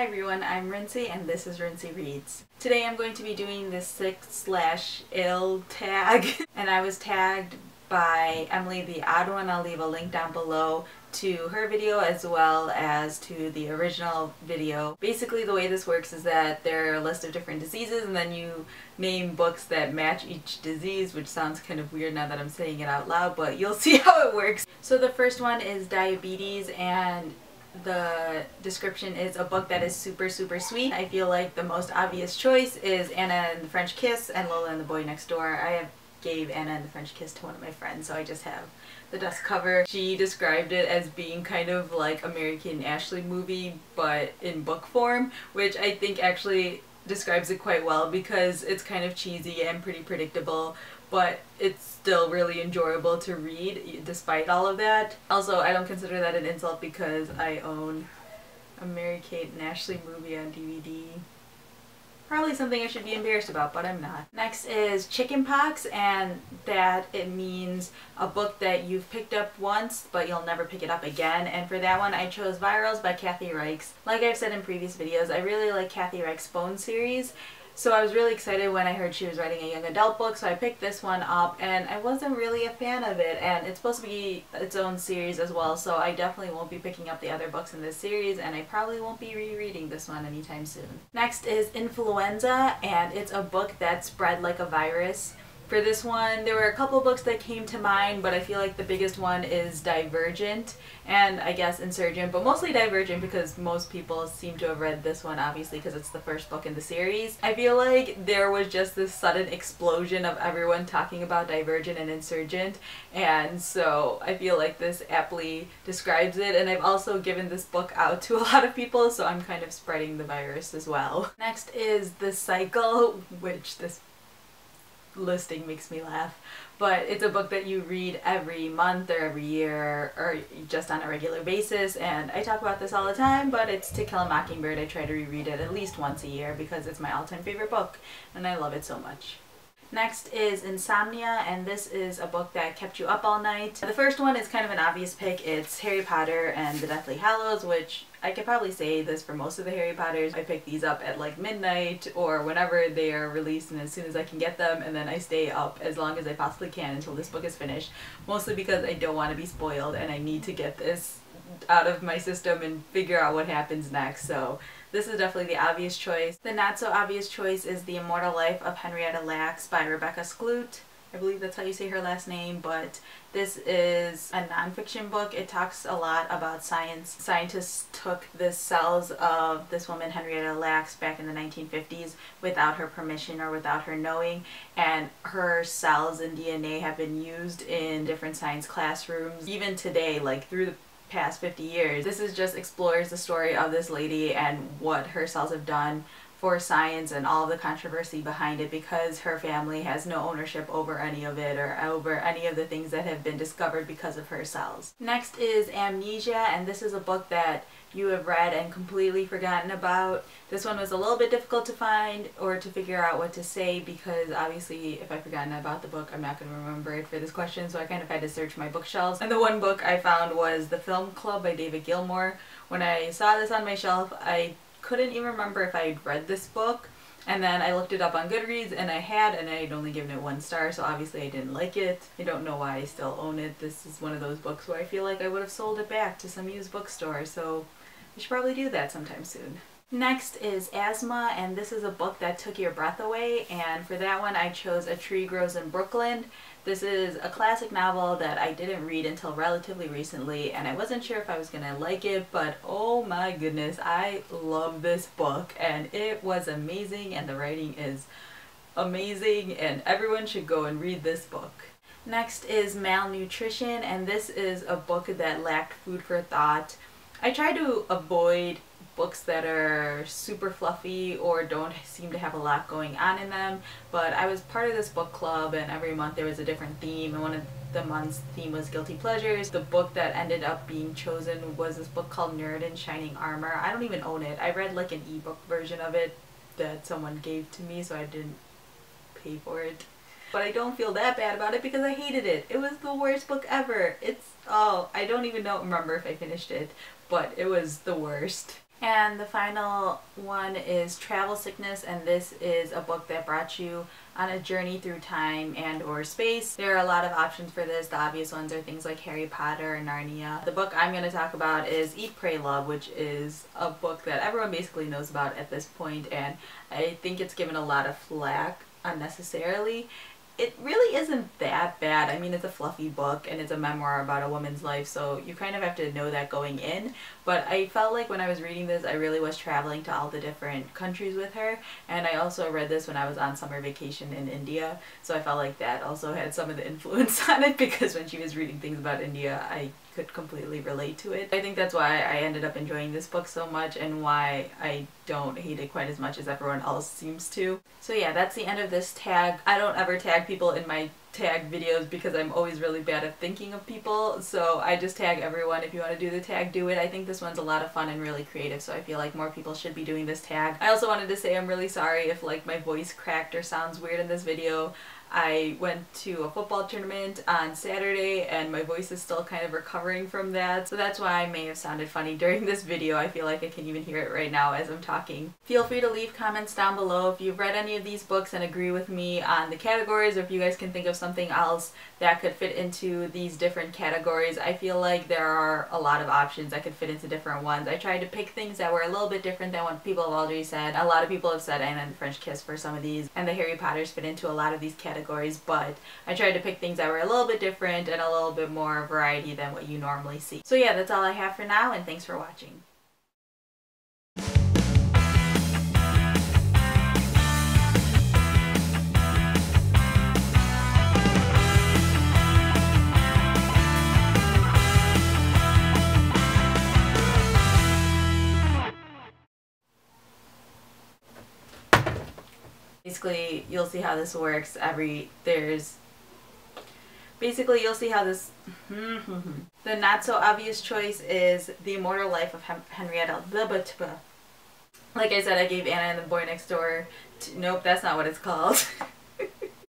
Hi everyone, I'm Rincey and this is Rincey Reads. Today I'm going to be doing the sick slash ill tag and I was tagged by Emily the Odd One. I'll leave a link down below to her video as well as to the original video. Basically the way this works is that there are a list of different diseases and then you name books that match each disease which sounds kind of weird now that I'm saying it out loud but you'll see how it works. So the first one is diabetes and the description is a book that is super super sweet. I feel like the most obvious choice is Anna and the French Kiss and Lola and the Boy Next Door. I have gave Anna and the French Kiss to one of my friends so I just have the dust cover. She described it as being kind of like American Ashley movie but in book form which I think actually describes it quite well because it's kind of cheesy and pretty predictable but it's still really enjoyable to read despite all of that. Also, I don't consider that an insult because I own a Mary-Kate and Ashley movie on DVD. Probably something I should be embarrassed about, but I'm not. Next is Chickenpox, and that it means a book that you've picked up once, but you'll never pick it up again. And for that one, I chose Virals by Kathy Reichs. Like I've said in previous videos, I really like Kathy Reichs' Bone series, so I was really excited when I heard she was writing a young adult book, so I picked this one up, and I wasn't really a fan of it, and it's supposed to be its own series as well, so I definitely won't be picking up the other books in this series, and I probably won't be rereading this one anytime soon. Next is Influenza, and it's a book that spread like a virus. For this one, there were a couple books that came to mind, but I feel like the biggest one is Divergent, and I guess Insurgent, but mostly Divergent because most people seem to have read this one, obviously, because it's the first book in the series. I feel like there was just this sudden explosion of everyone talking about Divergent and Insurgent, and so I feel like this aptly describes it, and I've also given this book out to a lot of people, so I'm kind of spreading the virus as well. Next is The Cycle, which this listing makes me laugh. But it's a book that you read every month or every year or just on a regular basis. And I talk about this all the time, but it's To Kill a Mockingbird. I try to reread it at least once a year because it's my all-time favorite book and I love it so much. Next is Insomnia, and this is a book that kept you up all night. The first one is kind of an obvious pick. It's Harry Potter and the Deathly Hallows, which I could probably say this for most of the Harry Potters. I pick these up at like midnight or whenever they are released and as soon as I can get them and then I stay up as long as I possibly can until this book is finished. Mostly because I don't want to be spoiled and I need to get this out of my system and figure out what happens next. So this is definitely the obvious choice. The not so obvious choice is The Immortal Life of Henrietta Lacks by Rebecca Skloot. I believe that's how you say her last name, but this is a nonfiction book. It talks a lot about science. Scientists took the cells of this woman, Henrietta Lacks, back in the 1950s without her permission or without her knowing, and her cells and DNA have been used in different science classrooms. Even today, like through the past 50 years. This is just explores the story of this lady and what her cells have done for science and all the controversy behind it because her family has no ownership over any of it or over any of the things that have been discovered because of her cells. Next is Amnesia and this is a book that you have read and completely forgotten about. This one was a little bit difficult to find or to figure out what to say because obviously if I've forgotten about the book I'm not going to remember it for this question so I kind of had to search my bookshelves. And the one book I found was The Film Club by David Gilmour. When I saw this on my shelf I couldn't even remember if I'd read this book and then I looked it up on Goodreads and I had and I'd only given it one star so obviously I didn't like it. I don't know why I still own it. This is one of those books where I feel like I would have sold it back to some used bookstore so I should probably do that sometime soon. Next is Asthma, and this is a book that took your breath away, and for that one I chose A Tree Grows in Brooklyn. This is a classic novel that I didn't read until relatively recently, and I wasn't sure if I was going to like it, but oh my goodness, I love this book, and it was amazing, and the writing is amazing, and everyone should go and read this book. Next is Malnutrition, and this is a book that lacked food for thought. I try to avoid books that are super fluffy or don't seem to have a lot going on in them but I was part of this book club and every month there was a different theme and one of the month's theme was guilty pleasures. The book that ended up being chosen was this book called Nerd in Shining Armor. I don't even own it. I read like an ebook version of it that someone gave to me so I didn't pay for it. But I don't feel that bad about it because I hated it. It was the worst book ever. It's, oh, I don't even know, remember if I finished it, but it was the worst. And the final one is Travel Sickness and this is a book that brought you on a journey through time and or space. There are a lot of options for this. The obvious ones are things like Harry Potter and Narnia. The book I'm going to talk about is Eat, Pray, Love which is a book that everyone basically knows about at this point and I think it's given a lot of flack unnecessarily it really isn't that bad. I mean, it's a fluffy book and it's a memoir about a woman's life, so you kind of have to know that going in. But I felt like when I was reading this, I really was traveling to all the different countries with her. And I also read this when I was on summer vacation in India, so I felt like that also had some of the influence on it because when she was reading things about India, I could completely relate to it. I think that's why I ended up enjoying this book so much and why I don't hate it quite as much as everyone else seems to. So yeah, that's the end of this tag. I don't ever tag people in my tag videos because I'm always really bad at thinking of people so I just tag everyone if you want to do the tag do it I think this one's a lot of fun and really creative so I feel like more people should be doing this tag I also wanted to say I'm really sorry if like my voice cracked or sounds weird in this video I went to a football tournament on Saturday and my voice is still kind of recovering from that so that's why I may have sounded funny during this video. I feel like I can even hear it right now as I'm talking. Feel free to leave comments down below if you've read any of these books and agree with me on the categories or if you guys can think of something else that could fit into these different categories. I feel like there are a lot of options that could fit into different ones. I tried to pick things that were a little bit different than what people have already said. A lot of people have said Anna and French Kiss for some of these and the Harry Potters fit into a lot of these categories categories, but I tried to pick things that were a little bit different and a little bit more variety than what you normally see. So yeah, that's all I have for now, and thanks for watching. Basically you'll see how this works every there's basically you'll see how this the not so obvious choice is the immortal life of henrietta like i said i gave anna and the boy next door to, nope that's not what it's called